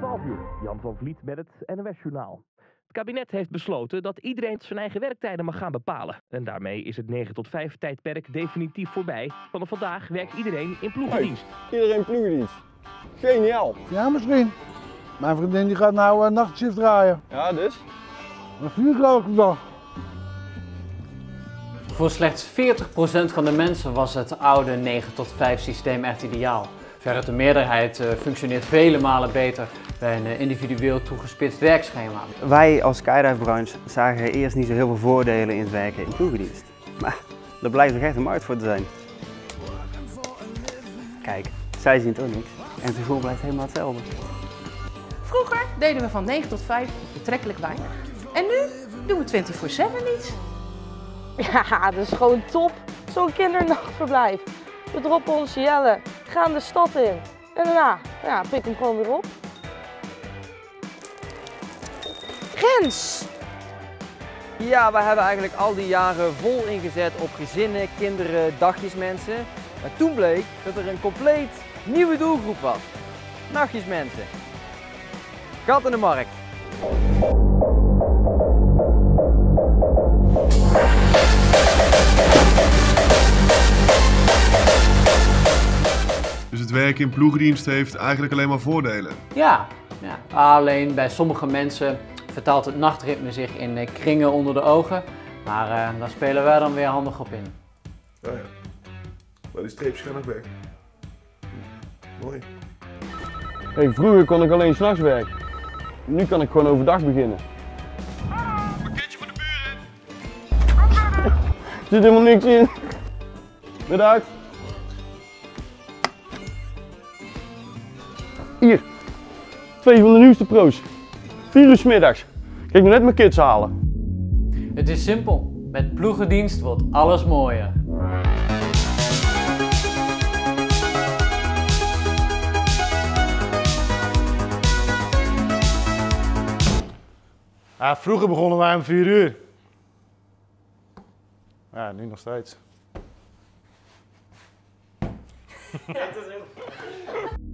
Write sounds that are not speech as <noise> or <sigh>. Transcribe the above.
12 uur, Jan van Vliet met het NOS-journaal. Het kabinet heeft besloten dat iedereen zijn eigen werktijden mag gaan bepalen. En daarmee is het 9 tot 5 tijdperk definitief voorbij. Vanaf vandaag werkt iedereen in ploegendienst. Iedereen ploegendienst. Geniaal. Ja, misschien. Mijn vriendin die gaat nou een nachtshift draaien. Ja, dus? Geloof ik dag. Voor slechts 40% van de mensen was het oude 9 tot 5 systeem echt ideaal. Verder de meerderheid eh, functioneert vele malen beter bij een eh, individueel toegespitst werkschema. Wij als skydive-branche zagen eerst niet zo heel veel voordelen in het werken in ploegendienst. Maar er blijkt nog echt een markt voor te zijn. Kijk, zij zien het ook niks. En het gevoel blijft helemaal hetzelfde. Vroeger deden we van 9 tot 5 betrekkelijk weinig. En nu doen we 24-7 niets. Ja, dat is gewoon top. Zo'n kindernachtverblijf. We droppen ons Jelle, gaan de stad in. En daarna, ja, pik hem gewoon weer op. Ja, we hebben eigenlijk al die jaren vol ingezet op gezinnen, kinderen, dagjesmensen. Maar toen bleek dat er een compleet nieuwe doelgroep was. Nachtjesmensen. Gat in de markt. Dus het werken in ploegendienst heeft eigenlijk alleen maar voordelen. Ja, ja. alleen bij sommige mensen vertaalt het nachtritme zich in eh, kringen onder de ogen. Maar eh, daar spelen wij dan weer handig op in. Ja, ja. Maar die streepjes gaan nog weg. Mooi. Hey, vroeger kon ik alleen s'nachts werken. Nu kan ik gewoon overdag beginnen. Pakketje voor de buren! Er zit helemaal niks in. Bedankt. Hier. Twee van de nieuwste pro's. 4 uur 's middags. Kijk nu net mijn kids halen. Het is simpel. Met ploegendienst wordt alles mooier. Ja, vroeger begonnen wij om 4 uur. Ja, nu nog steeds. <laughs> <laughs>